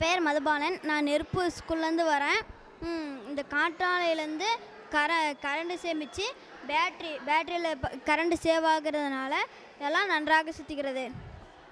பேர் மதுபாலன். நான் நெருப்பு ஸ்கூல்லேருந்து வரேன். இந்த காற்றாலையிலேருந்து கர கரண்ட்டு சேமித்து பேட்ரி பேட்டரியில் கரண்ட்டு சேவ் ஆகுறதுனால எல்லாம் நன்றாக சுற்றிக்கிறது